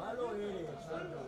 Malo eh, eres, Sandra.